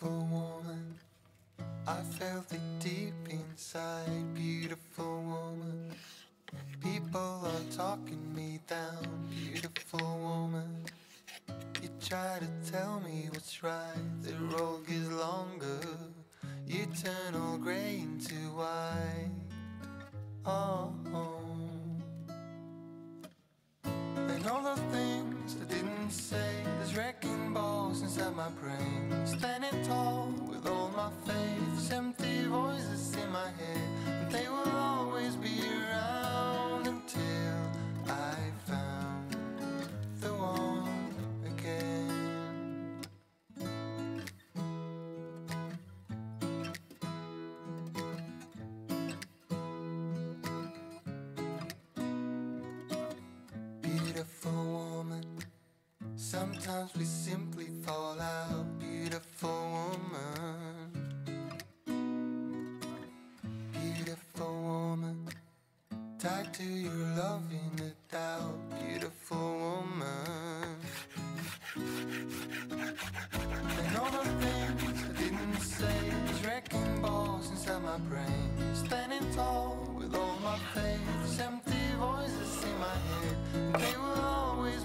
Beautiful woman, I felt it deep inside. Beautiful woman, people are talking me down. Beautiful woman, you try to tell me what's right. The road gets longer, you turn Beautiful woman. Sometimes we simply fall out. Beautiful woman. Beautiful woman. Tied to your love in the doubt. Beautiful woman. And all the things I didn't say is wrecking balls inside my brain. Standing tall with all my faith. Empty voices in my head. They will always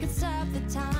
could stop the time.